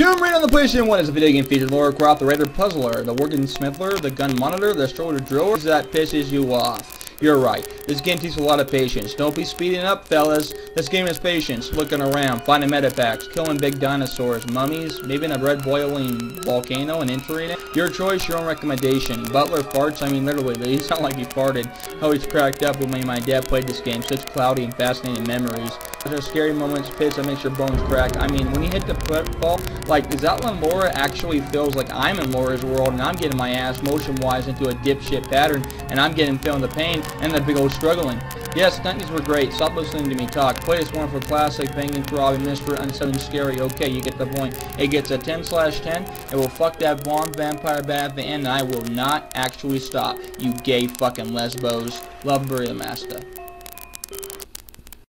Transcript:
Tomb Raider on the PlayStation 1 is a video game featuring Lara Croft, the Raider Puzzler, the Worgen Smithler, the Gun Monitor, the Stroller Driller. That pisses you off. You're right. This game takes a lot of patience. Don't be speeding up, fellas. This game is patience. Looking around, finding medipacks, killing big dinosaurs, mummies, maybe in a red boiling volcano and entering it. Your choice, your own recommendation. Butler farts, I mean literally, but he sounded like he farted. How he's cracked up when my dad played this game. Such cloudy and fascinating memories. There's scary moments, pits that makes your bones crack. I mean, when you hit the football, like, is that when Laura actually feels like I'm in Laura's world and I'm getting my ass motion-wise into a dipshit pattern and I'm getting feeling the pain and that big old struggling. Yes, nineties were great. Stop listening to me talk. Play this wonderful classic, banging, throbbing, mystery, unsettling, scary. Okay, you get the point. It gets a 10 slash 10. It will fuck that blonde vampire bad at the end, and I will not actually stop. You gay fucking lesbos. Love Burrito Master.